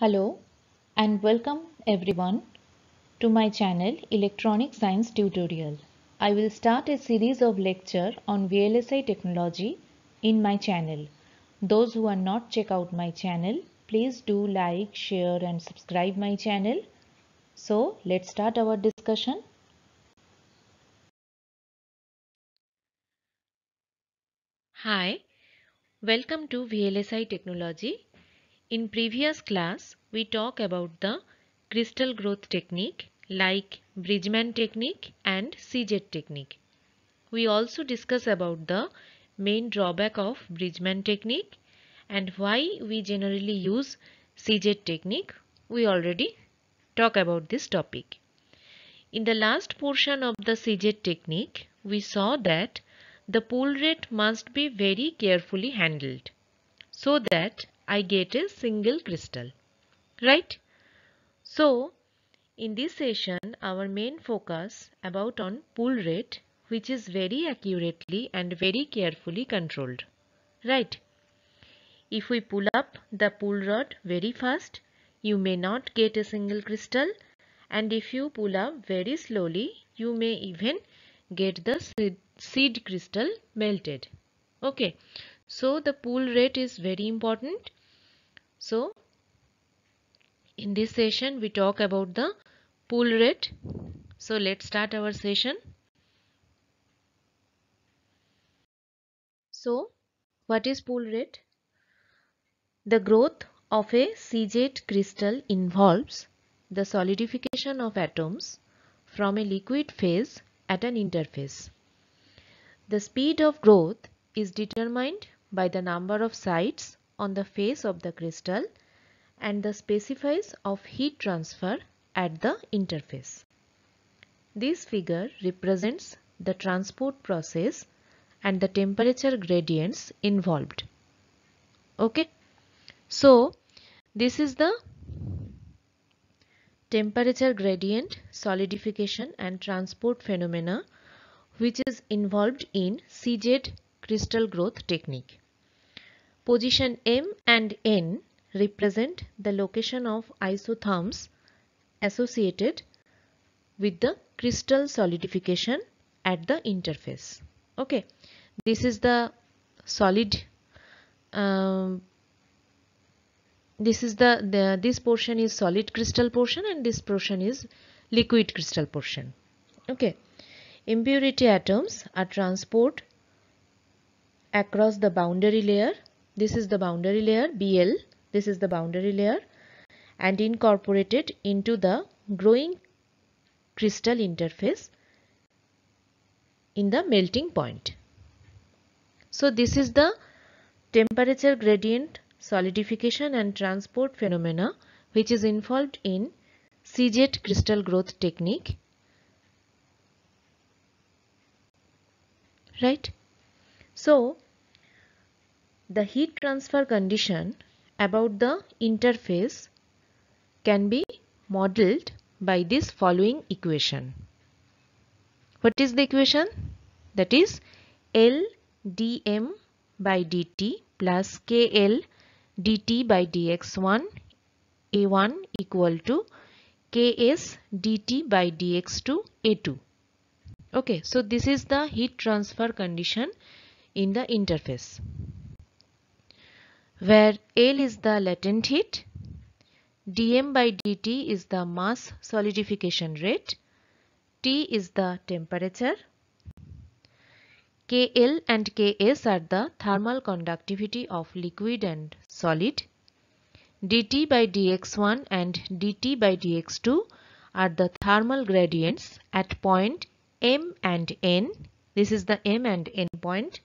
Hello and welcome everyone to my channel Electronic Science Tutorial. I will start a series of lecture on VLSI technology in my channel. Those who are not check out my channel, please do like, share and subscribe my channel. So let's start our discussion. Hi, welcome to VLSI technology. In previous class, we talk about the crystal growth technique like Bridgman technique and CZ technique. We also discuss about the main drawback of Bridgman technique and why we generally use CZ technique. We already talk about this topic. In the last portion of the CZ technique, we saw that the pull rate must be very carefully handled so that I get a single crystal. Right? So, in this session, our main focus about on pull rate which is very accurately and very carefully controlled. Right? If we pull up the pull rod very fast, you may not get a single crystal and if you pull up very slowly, you may even get the seed crystal melted. Okay. So the pull rate is very important. So in this session we talk about the pull rate. So let's start our session. So what is pull rate? The growth of a CZ crystal involves the solidification of atoms from a liquid phase at an interface. The speed of growth is determined by the number of sites on the face of the crystal and the specifies of heat transfer at the interface. This figure represents the transport process and the temperature gradients involved. Okay. So, this is the temperature gradient, solidification and transport phenomena which is involved in CZ crystal growth technique. Position M and N represent the location of isotherms associated with the crystal solidification at the interface. Okay, this is the solid. Um, this is the, the this portion is solid crystal portion and this portion is liquid crystal portion. Okay, impurity atoms are transport across the boundary layer. This is the boundary layer BL. This is the boundary layer and incorporated into the growing crystal interface in the melting point. So this is the temperature gradient solidification and transport phenomena which is involved in CZ crystal growth technique. Right? So, the heat transfer condition about the interface can be modeled by this following equation. What is the equation? That is L dm by dt plus KL dt by dx1 a1 equal to ks dt by dx2 a2 okay so this is the heat transfer condition in the interface where L is the latent heat dm by dt is the mass solidification rate T is the temperature KL and Ks are the thermal conductivity of liquid and solid. dt by dx1 and dt by dx2 are the thermal gradients at point M and N. This is the M and N point,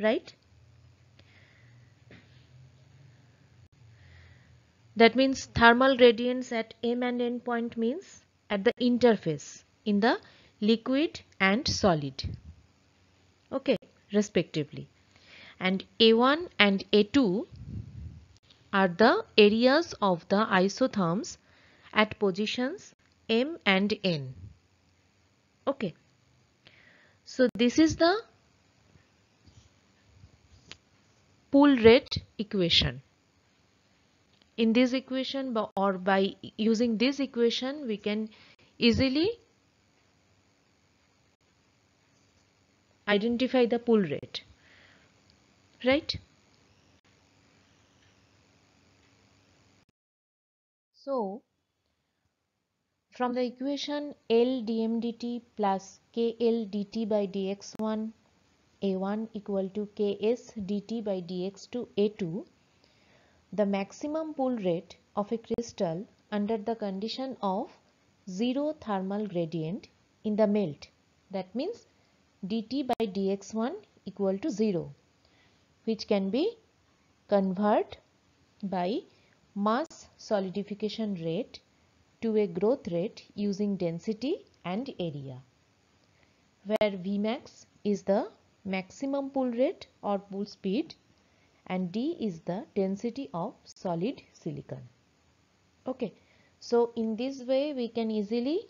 right? That means thermal gradients at M and N point means at the interface in the liquid and solid. Okay respectively. And A1 and A2 are the areas of the isotherms at positions M and N. Okay. So this is the pull rate equation in this equation or by using this equation we can easily identify the pull rate right? So from the equation L dm dt plus KL dt by dx1 a1 equal to Ks dt by dx2 a2 the maximum pull rate of a crystal under the condition of zero thermal gradient in the melt. That means dt by dx1 equal to 0 which can be convert by mass solidification rate to a growth rate using density and area where Vmax is the maximum pull rate or pull speed and D is the density of solid silicon. Okay, so in this way we can easily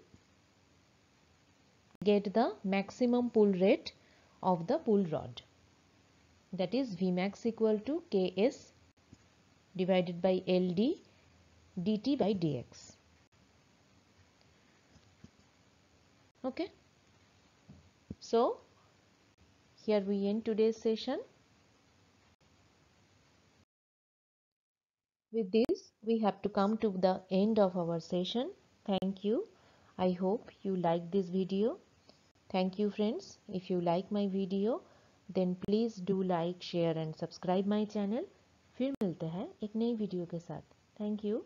get the maximum pull rate of the pull rod that is Vmax equal to Ks divided by LD dt by dx. Okay. So, here we end today's session. With this, we have to come to the end of our session. Thank you. I hope you like this video. Thank you friends. If you like my video then please do like, share and subscribe my channel. फिर मिलते हैं एक नई video के साथ thank you